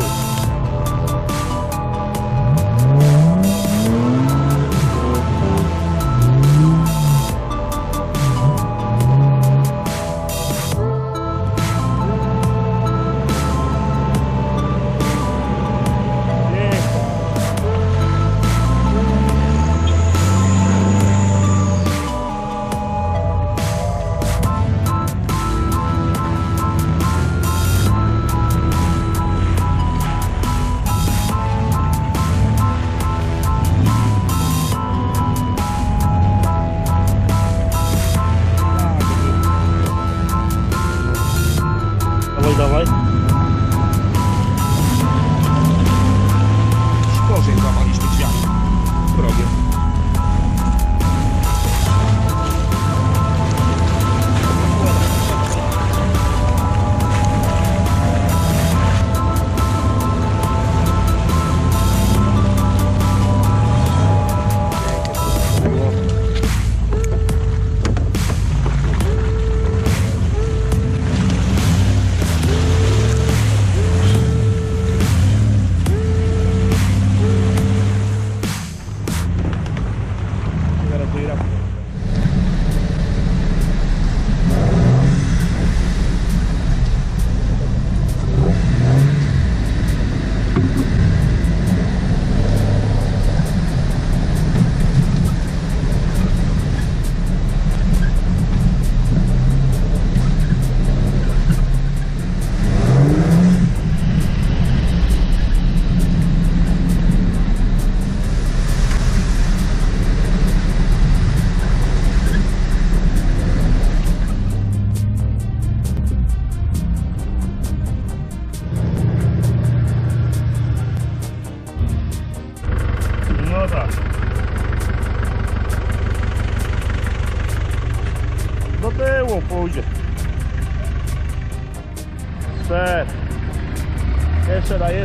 Богу.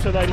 so they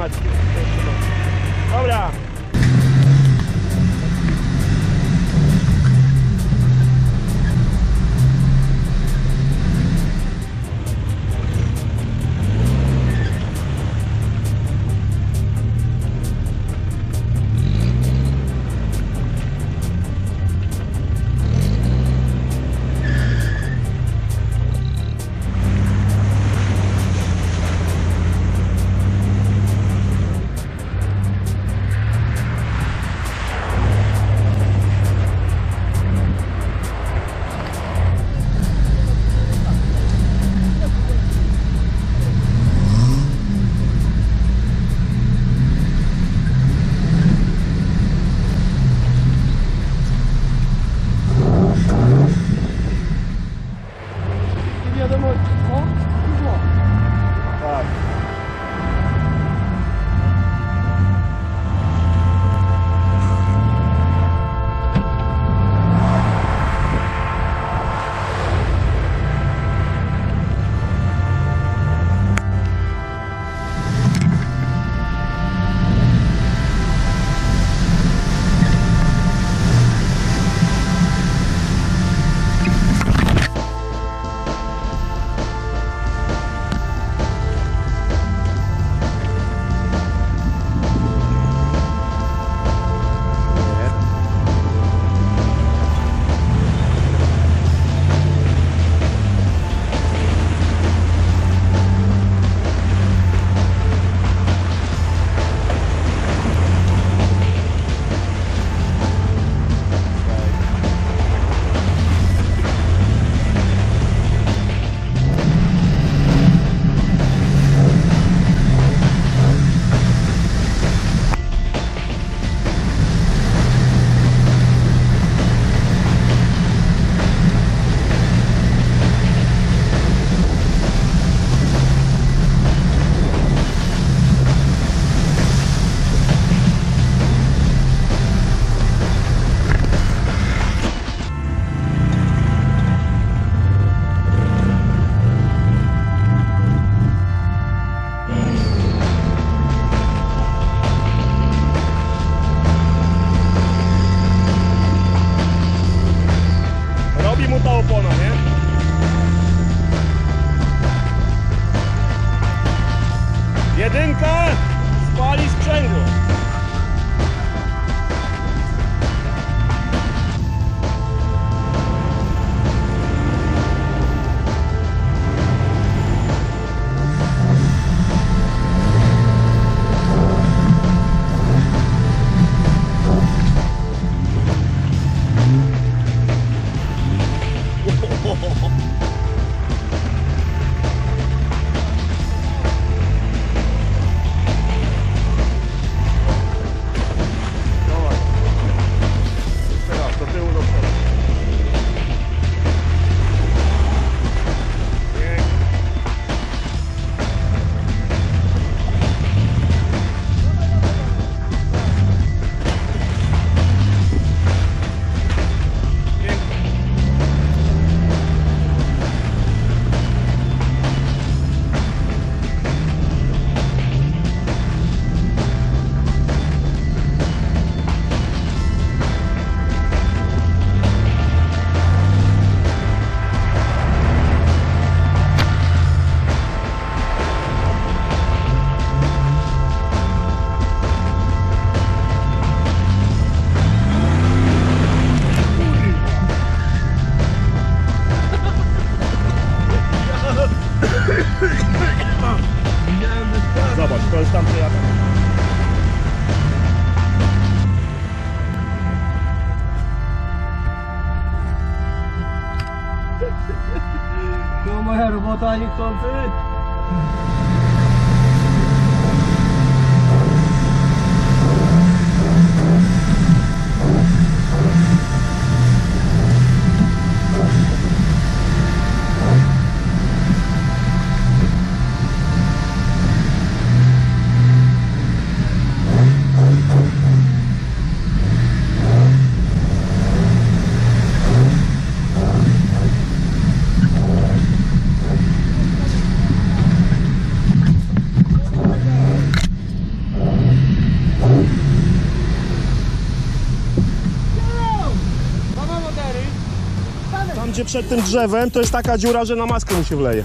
przed tym drzewem to jest taka dziura, że na maskę mu się wleje.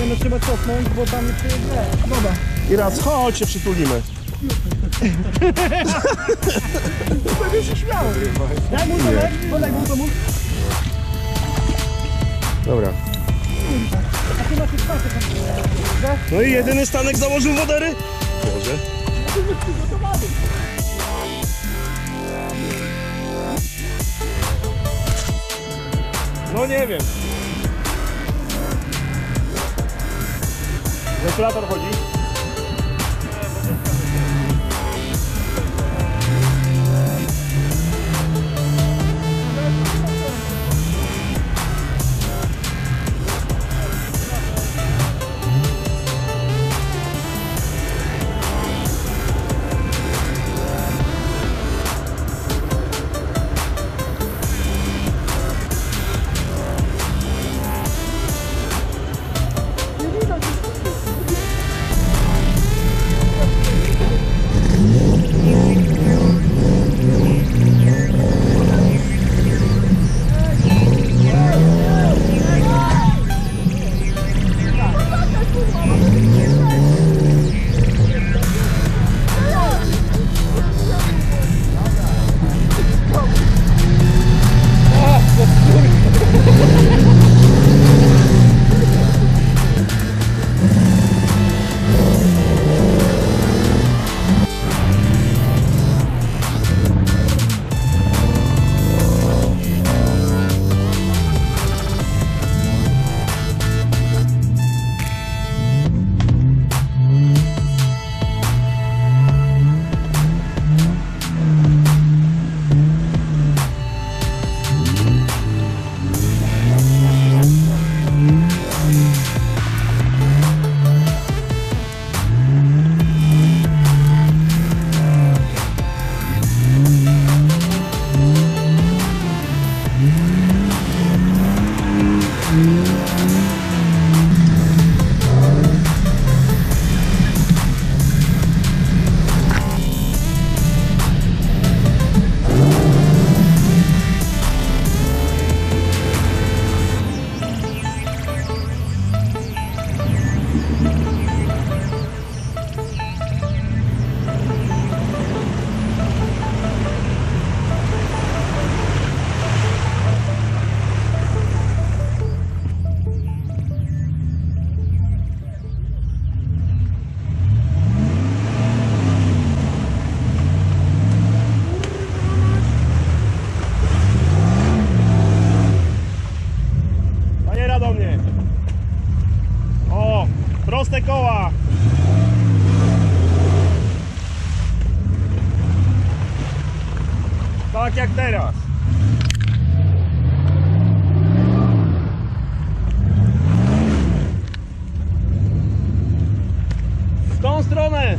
Nie no, trzeba cofnąć, bo tam jest źle. Dobra. I raz, chodź się przytulimy. Pewnie się śmiało. Daj mu to, podaj mu to mu. Dobra. A ty masz tam. No i jedyny stanek założył wodery? Może. No nie wiem. Wentylator chodzi? Música W tą stronę.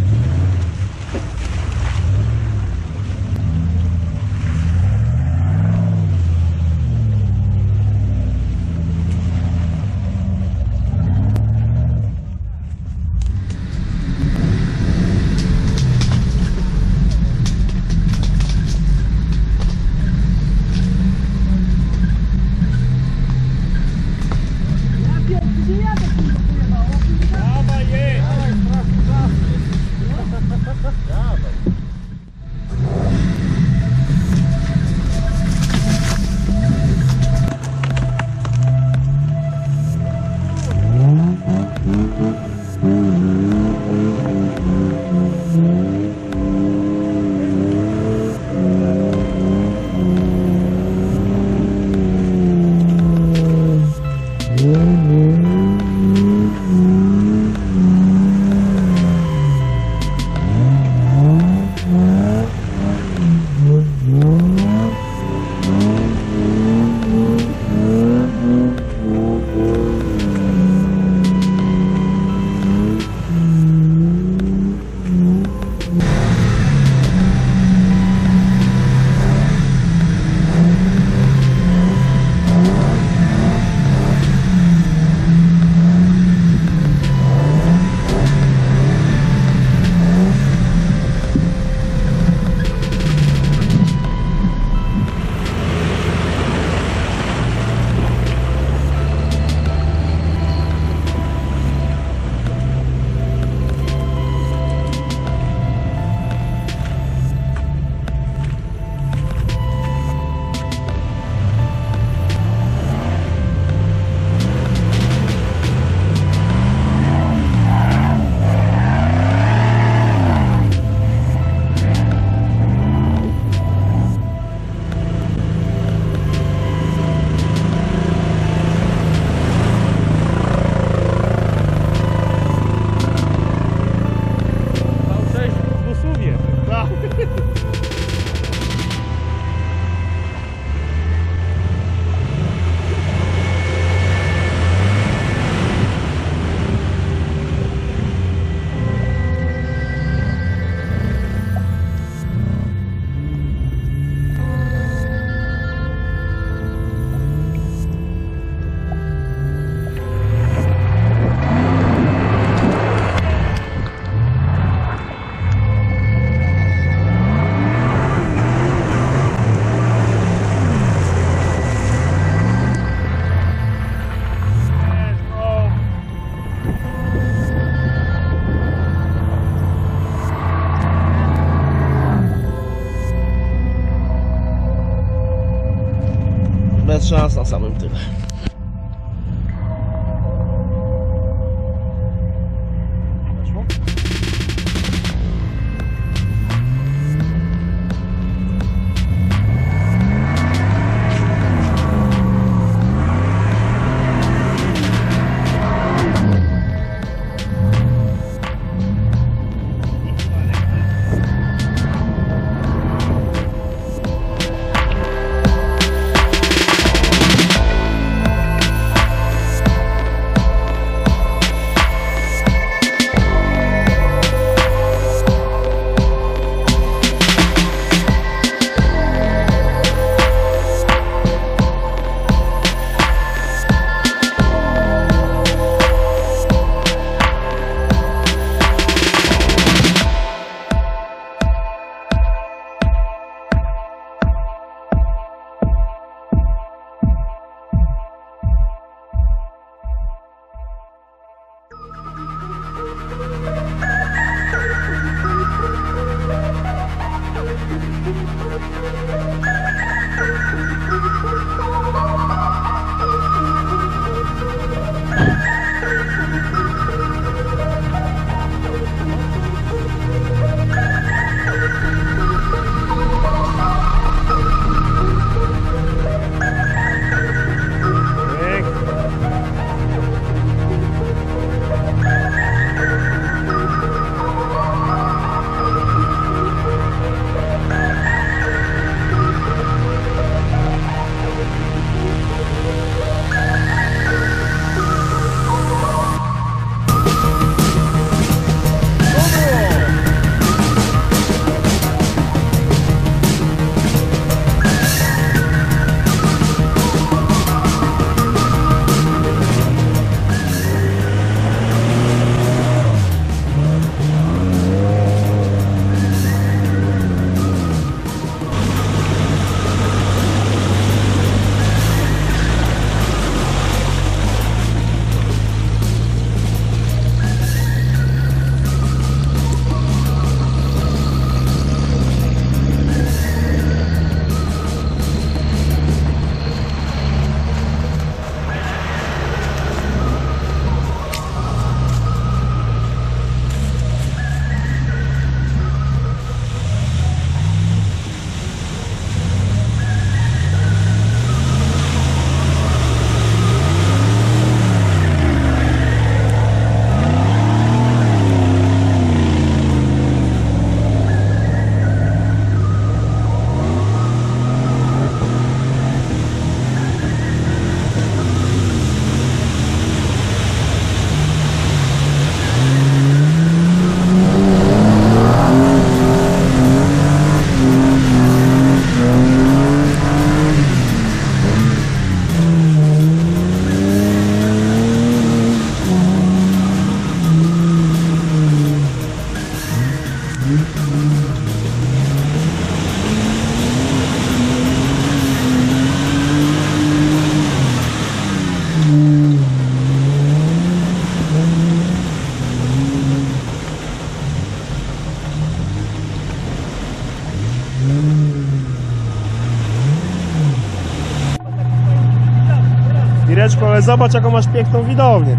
Zobacz jaką masz piękną widownię.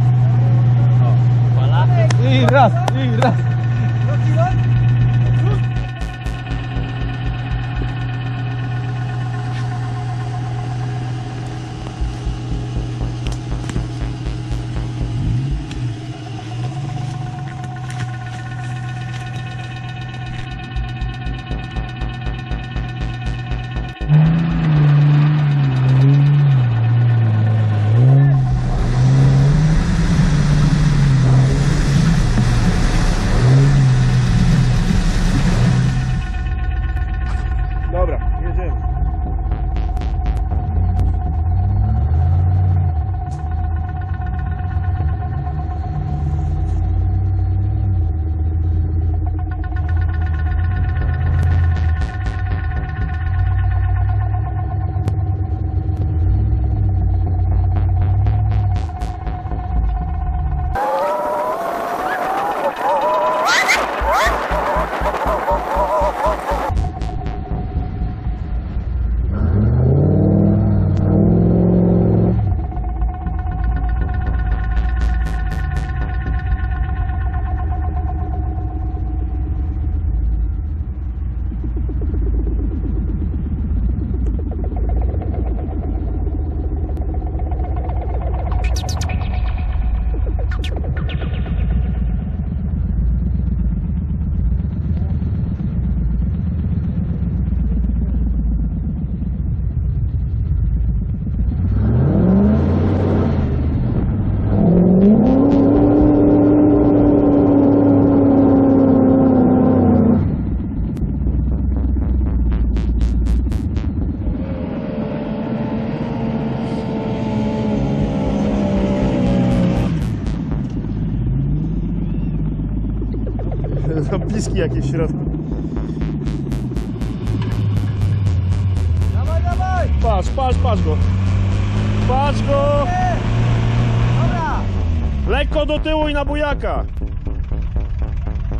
I raz, i raz.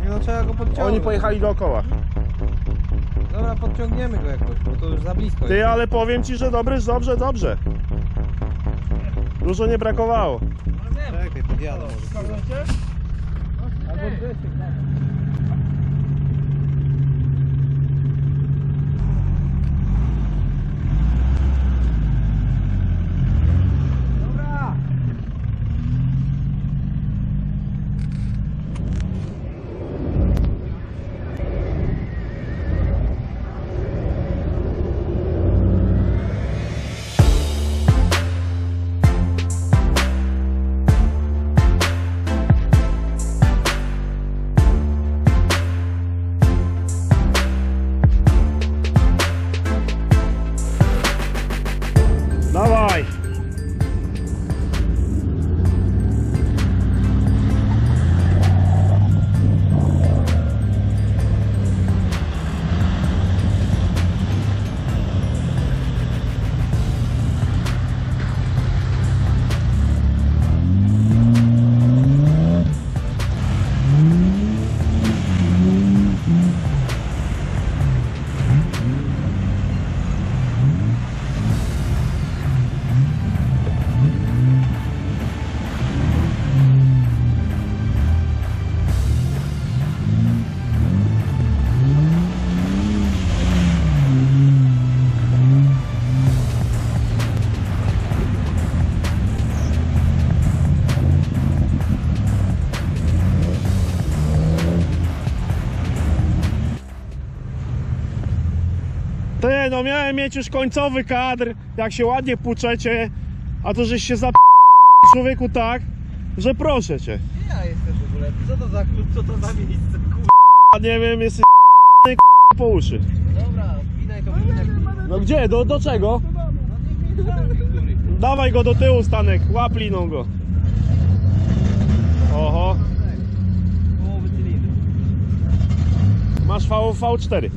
Nie no, trzeba go podciągnąć. Oni pojechali dookoła. Dobra, podciągniemy go jakoś, bo to już za blisko Ty, jest. ale powiem ci, że dobry, dobrze, dobrze. Dużo nie brakowało. Czekaj, podjadę. Albo Grzesiek, mieć już końcowy kadr, jak się ładnie puczecie, a to żeś się zap... człowieku tak, że proszę cię. Gdzie ja jestem w ogóle? Co to za klub, co to za miejsce? Kur... A nie wiem, jesteś po uszy. Dobra, winaj to winaj. No gdzie? Do, do czego? No. Dawaj go do tyłu, Stanek, łap liną go. Oho, masz V, V4.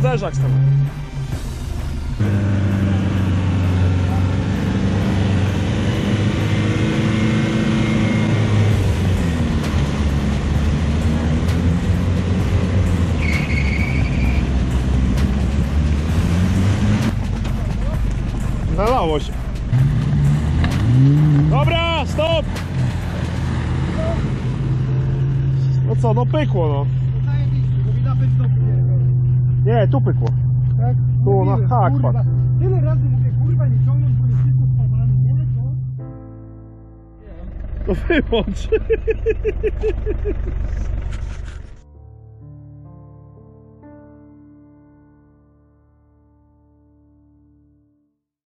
Zderzak Stanek. Nalało się. Dobra, stop! No co, no pykło no. No zajebiście, bo mi napęd do Nie, tu pykło. Tak? Tu, na hak, kurwa. Tyle razy mówię, kurwa, nie ciągnąć, bo jest spawane, nie? To... To wyłącz.